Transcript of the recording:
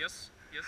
Yes, yes.